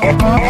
Van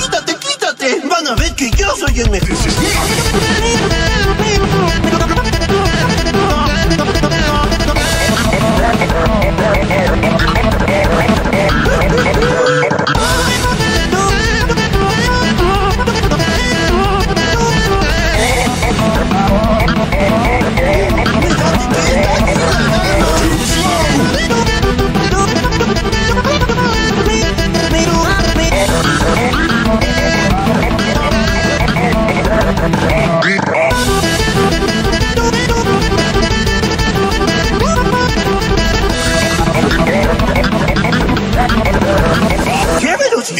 Quítate, quítate, van a ver que yo soy el mejor.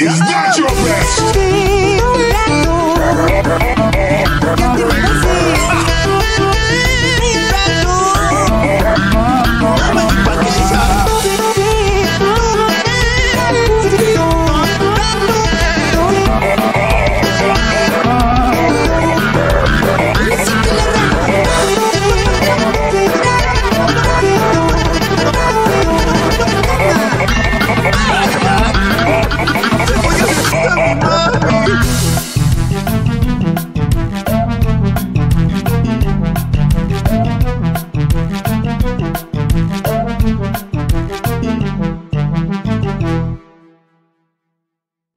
is that?